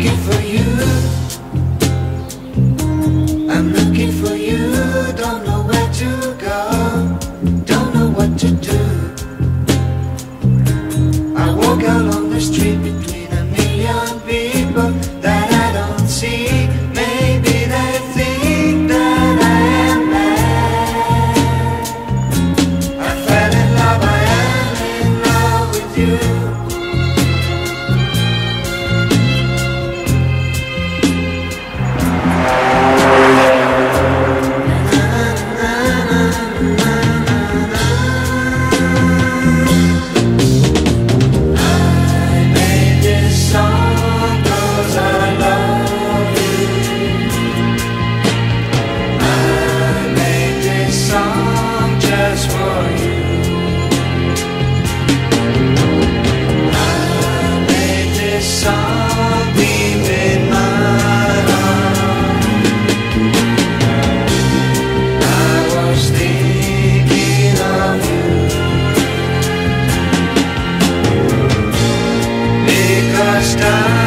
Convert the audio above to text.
looking for you. I'm looking for you, don't know where to first stop.